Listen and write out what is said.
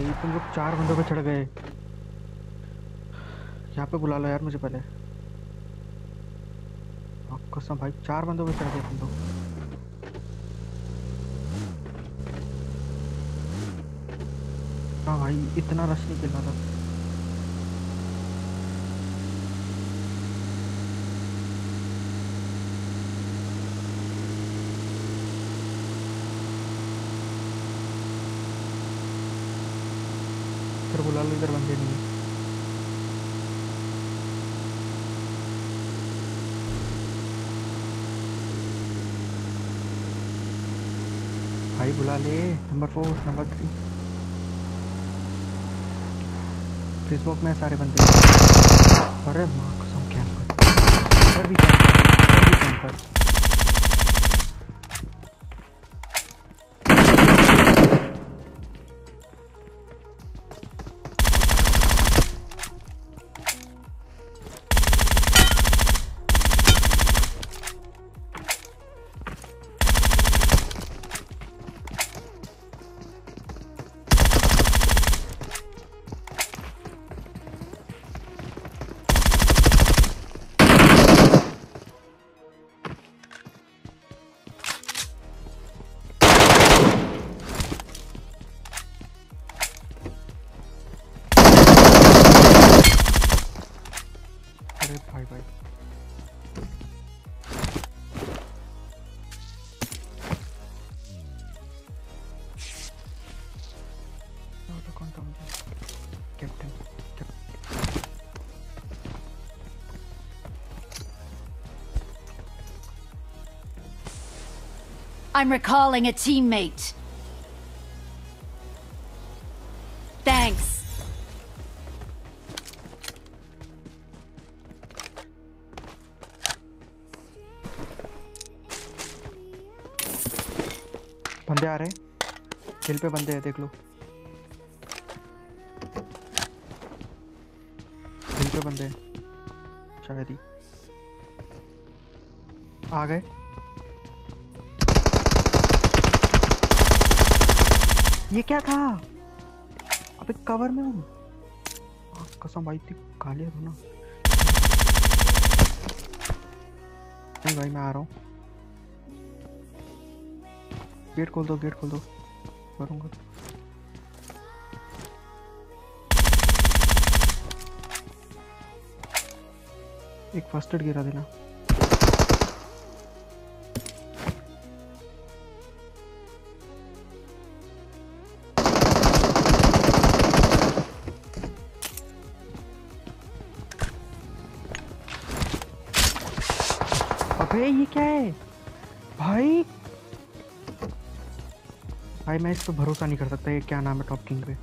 भाई तुम लोग चार बंदों पे चढ़ गए। यहाँ पे बुला लो यार मुझे पहले। हाँ, कसम भाई चार बंदों पे चढ़ गए तुम लोग। हाँ भाई इतना रश नहीं खेलना था। फिर बुला लो इधर बंदे नहीं भाई बुला ले number four number three Facebook में सारे बंदे अरे माँ कसम कैंपर भी अरे भाई भाई ऑटो कौन था मुझे captain captain I'm recalling a teammate. Thanks. बंदे आ रहे हैं। हिल पे बंदे हैं, देख लो। हिल पे बंदे हैं, शायद ही। आ गए। ये क्या था? अबे कवर में हूँ। कसम भाई, इतनी काली हो ना। नहीं भाई, मैं आ रहा हूँ। गेट खोल दो गेट खोल दो करूँगा एक फ़र्स्ट एड गिरा देना अबे ये क्या है भाई भाई, मैं इस पर भरोसा नहीं कर सकता, ये क्या नाम है टॉप किंग पे?